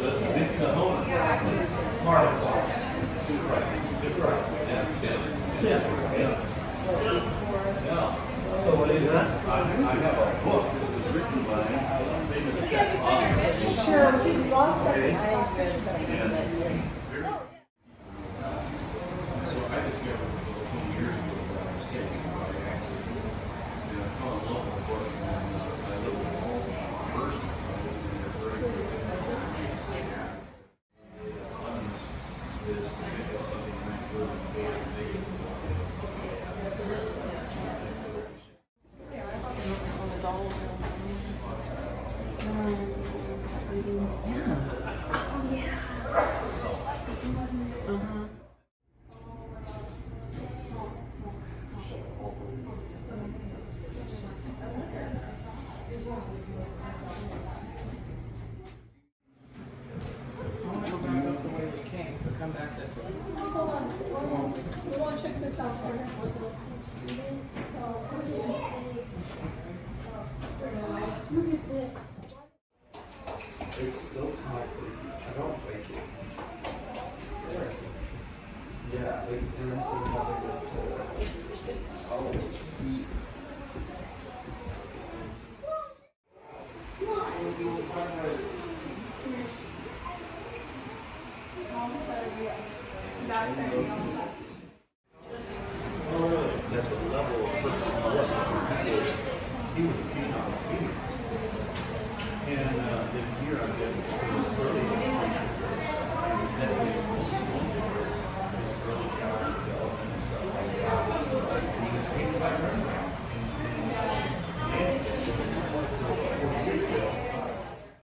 the, the Yeah, yeah. Yeah. Yeah. yeah. So what is that? I, I have a book that was written by. Sure, she's lost her eyes. This, something I really I'm come back this way. Hold on. We want to check this out first. Look at this. It's still kind of creepy. I don't like it. It's interesting. Yeah, like it's interesting how they went to oh see. That's the level of person he was. He was, he was a phenom of phenom. And uh, then here I'm getting